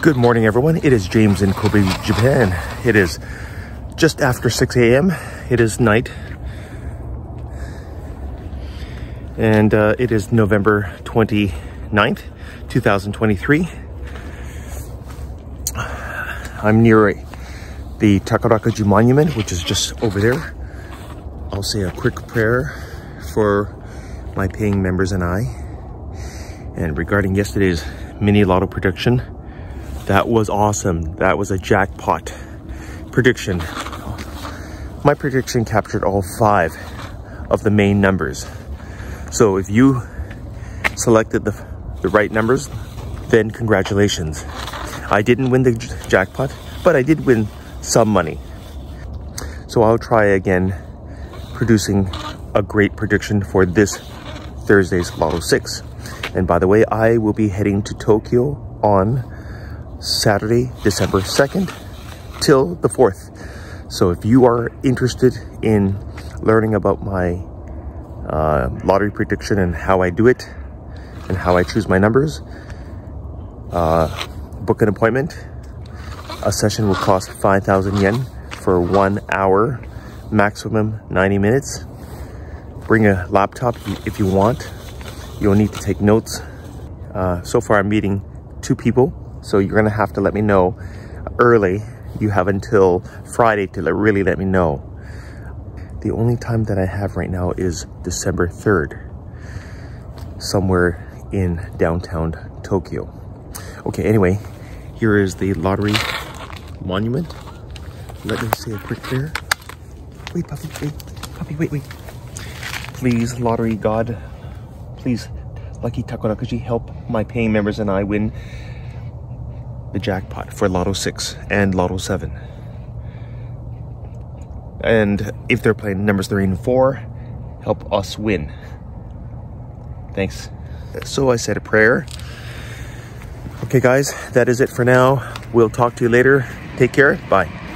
Good morning, everyone. It is James in Kobe, Japan. It is just after 6 a.m. It is night. And uh, it is November 29th, 2023. I'm near the Takarakuji Monument, which is just over there. I'll say a quick prayer for my paying members and I. And regarding yesterday's mini lotto prediction, that was awesome. That was a jackpot prediction. My prediction captured all five of the main numbers. So if you selected the, the right numbers, then congratulations. I didn't win the jackpot, but I did win some money. So I'll try again producing a great prediction for this Thursday's Lotto 6. And by the way, I will be heading to Tokyo on Saturday, December 2nd till the 4th. So if you are interested in learning about my uh, lottery prediction and how I do it and how I choose my numbers, uh, book an appointment. A session will cost 5,000 yen for one hour, maximum 90 minutes. Bring a laptop if you want. You'll need to take notes. Uh, so far I'm meeting two people so you're gonna have to let me know early. You have until Friday to really let me know. The only time that I have right now is December 3rd, somewhere in downtown Tokyo. Okay, anyway, here is the lottery monument. Let me say a quick prayer. Wait, puppy, wait, puppy, wait, wait. Please, lottery god, please, Lucky Takarakuji, help my paying members and I win the jackpot for Lotto 6 and Lotto 7. And if they're playing numbers 3 and 4, help us win. Thanks. So I said a prayer. Okay, guys, that is it for now. We'll talk to you later. Take care. Bye.